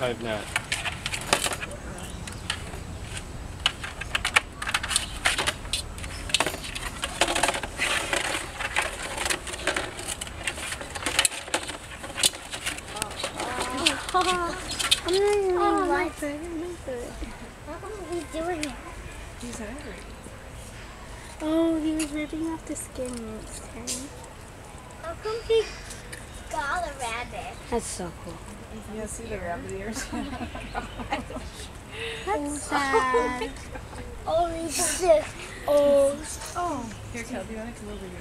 I've not. I'm not even oh, like it. How is he doing it? He's angry. Oh, he was ripping off the skin and it's tiny. How come he got a rabbit? That's so cool. Yeah, see the rabbit ears? That's oh sad. oh, he's sick. Oh. Oh, here, Kel, do you want to come over here?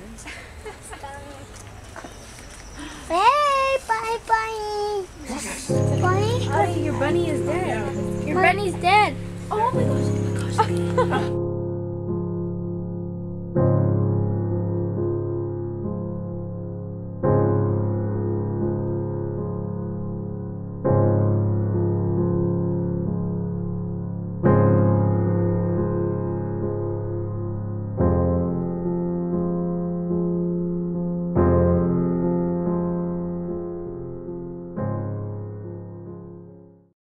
Hey, bye bye. Bunny? Your bunny is dead. Your bunny's dead. Oh my gosh, oh my gosh.